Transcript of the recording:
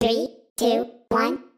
Three, two, one.